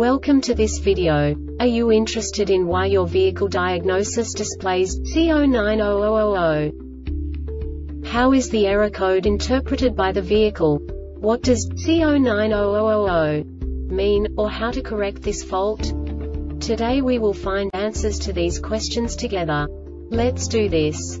Welcome to this video. Are you interested in why your vehicle diagnosis displays C090000? How is the error code interpreted by the vehicle? What does C090000 mean, or how to correct this fault? Today we will find answers to these questions together. Let's do this.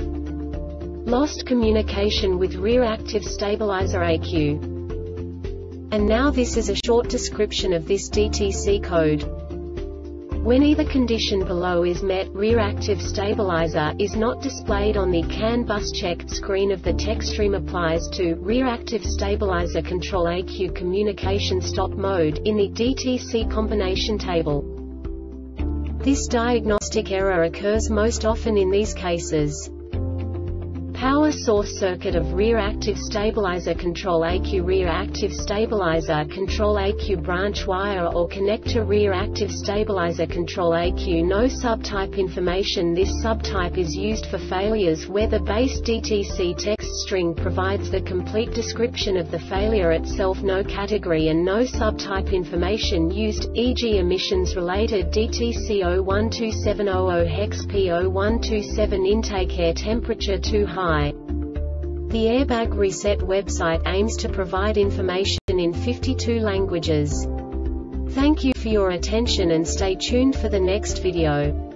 Lost communication with rear active stabilizer ECU. And now this is a short description of this DTC code. When either condition below is met, rear active stabilizer is not displayed on the CAN bus check screen of the Techstream applies to rear active stabilizer control ECU communication stop mode in the DTC combination table. This diagnostic error occurs most often in these cases. Source circuit of rear active stabilizer control ECU rear active stabilizer control ECU branch wire or connector rear active stabilizer control ECU no subtype information. This subtype is used for failures where the base DTC text string provides the complete description of the failure itself no category and no subtype information used, e.g. emissions related DTC 012700 hex P0127 intake air temperature too high the Airbag Reset website aims to provide information in 52 languages. Thank you for your attention and stay tuned for the next video.